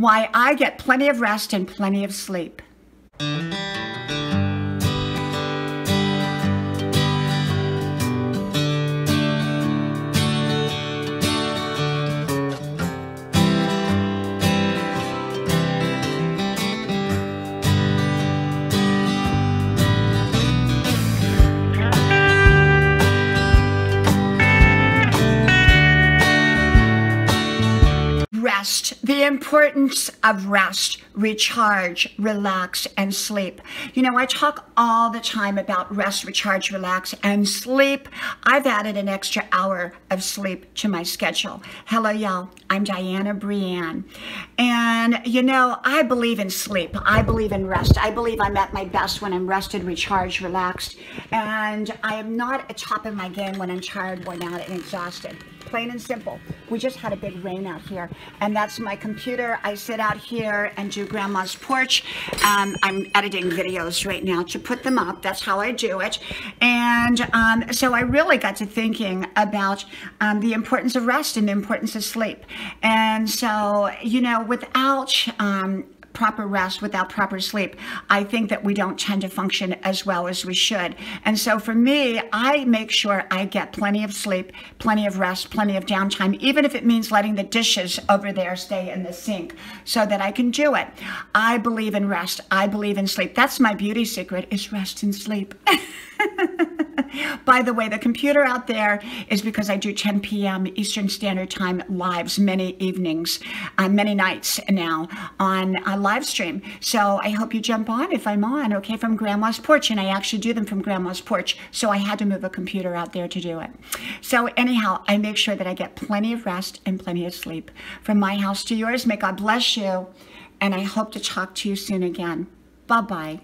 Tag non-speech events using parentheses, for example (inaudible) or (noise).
why I get plenty of rest and plenty of sleep. Rest, the importance of rest, recharge, relax, and sleep. You know, I talk all the time about rest, recharge, relax, and sleep. I've added an extra hour of sleep to my schedule. Hello, y'all. I'm Dianna Brianne. And, you know, I believe in sleep. I believe in rest. I believe I'm at my best when I'm rested, recharged, relaxed. And I am not at top of my game when I'm tired, worn out, and exhausted plain and simple. We just had a big rain out here, and that's my computer. I sit out here and do grandma's porch. Um, I'm editing videos right now to put them up. That's how I do it. And um, so I really got to thinking about um, the importance of rest and the importance of sleep. And so, you know, without um, proper rest, without proper sleep, I think that we don't tend to function as well as we should. And so for me, I make sure I get plenty of sleep, plenty of rest, plenty of downtime, even if it means letting the dishes over there stay in the sink so that I can do it. I believe in rest. I believe in sleep. That's my beauty secret is rest and sleep. (laughs) By the way, the computer out there is because I do 10 p.m. Eastern Standard Time lives many evenings, uh, many nights now on a live stream. So I hope you jump on if I'm on, okay, from Grandma's porch. And I actually do them from Grandma's porch. So I had to move a computer out there to do it. So anyhow, I make sure that I get plenty of rest and plenty of sleep. From my house to yours, may God bless you. And I hope to talk to you soon again. Bye-bye.